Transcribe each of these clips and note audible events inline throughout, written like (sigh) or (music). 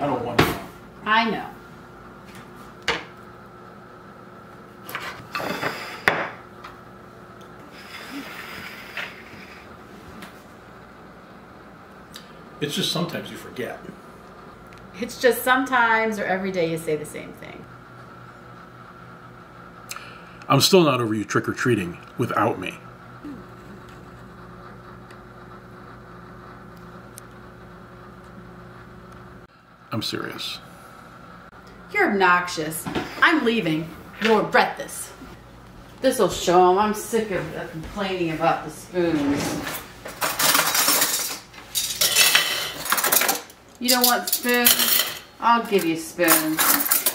I don't want to. I know. It's just sometimes you forget. It's just sometimes or every day you say the same thing. I'm still not over you trick or treating without me. I'm serious. You're obnoxious. I'm leaving. You'll regret this. This'll show him I'm sick of complaining about the spoons. You don't want spoons? I'll give you spoons.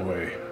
Boy.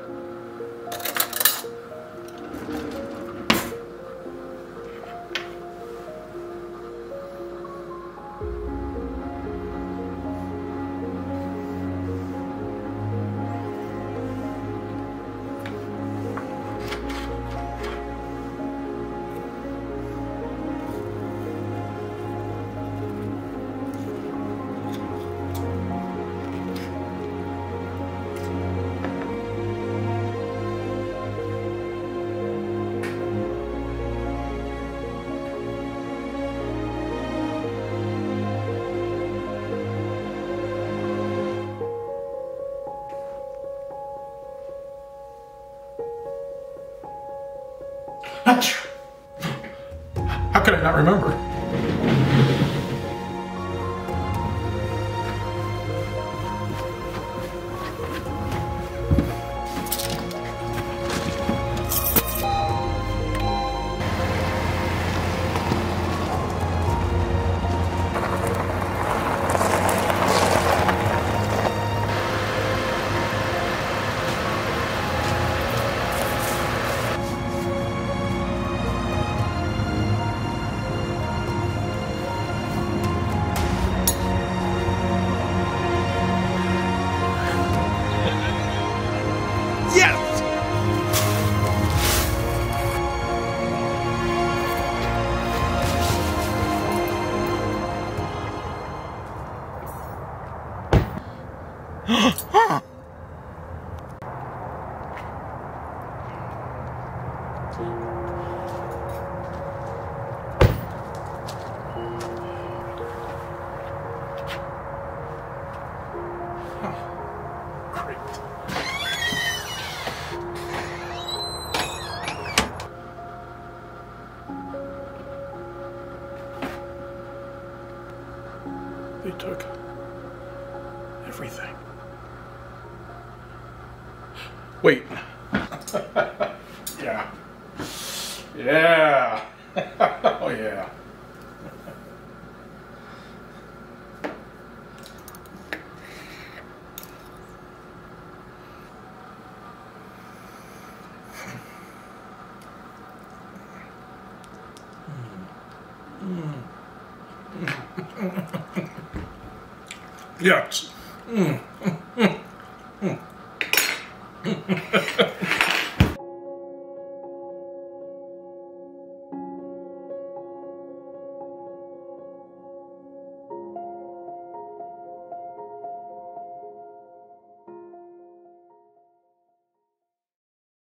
How could I not remember? They took everything. Wait. yeah. Yeah. (laughs) oh, yeah. Yes. Mm.